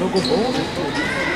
Jogo bom, né?